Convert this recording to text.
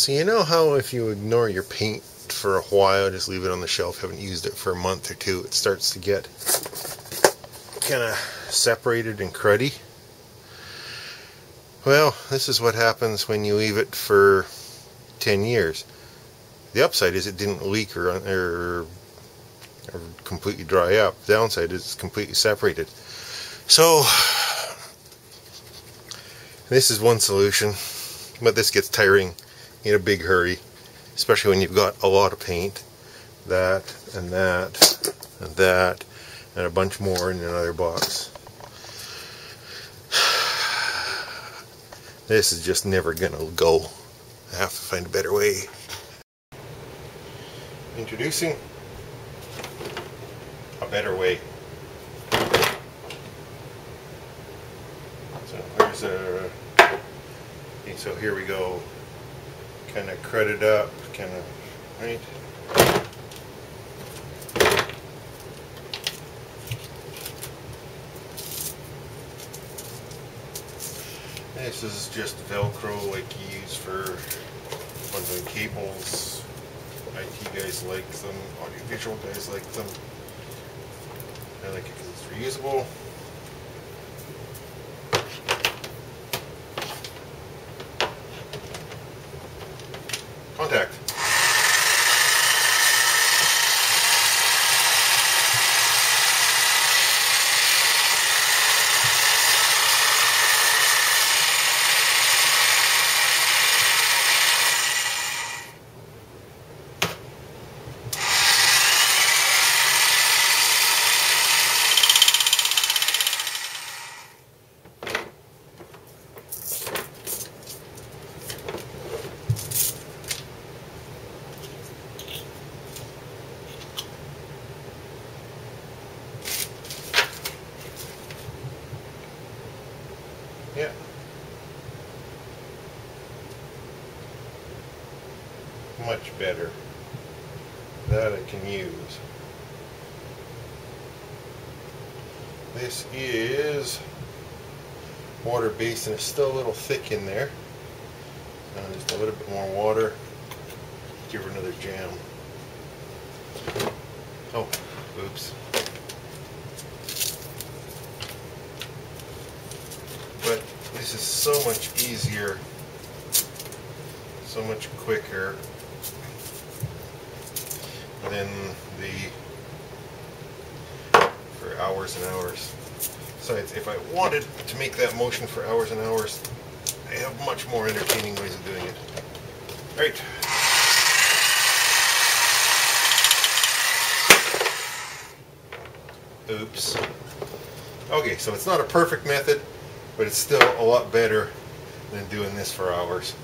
So you know how if you ignore your paint for a while, just leave it on the shelf, haven't used it for a month or two, it starts to get kind of separated and cruddy? Well, this is what happens when you leave it for 10 years. The upside is it didn't leak or, or, or completely dry up. The downside is it's completely separated. So, this is one solution, but this gets tiring in a big hurry, especially when you've got a lot of paint. That and that and that and a bunch more in another box. This is just never gonna go. I have to find a better way. Introducing a better way. So here's a. So here we go. Kind of credit up, kind of right. This is just Velcro like you use for bundling cables. IT guys like them, audiovisual guys like them. I like it because it's reusable. Contact. Yeah. Much better. That I can use. This is water based and it's still a little thick in there. Uh, just a little bit more water. Give her another jam. Oh, oops. but this is so much easier, so much quicker than the for hours and hours. So if I wanted to make that motion for hours and hours, I have much more entertaining ways of doing it. All right. Oops. Okay, so it's not a perfect method, but it's still a lot better than doing this for hours.